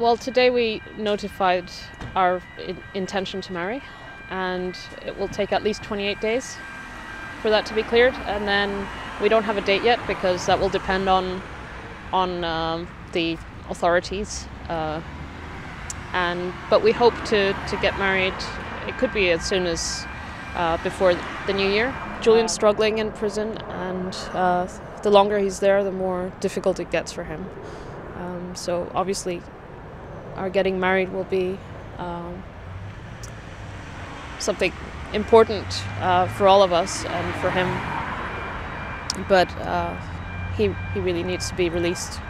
Well, today we notified our in- intention to marry, and it will take at least 28 days for that to be cleared, and then we don't have a date yet because that will depend on on um, the authorities. Uh, and but we hope to to get married. It could be as soon as uh, before the new year. Julian's struggling in prison, and uh, the longer he's there, the more difficult it gets for him. Um, so obviously, our getting married will be um, something important uh, for all of us and for him. But uh, he he really needs to be released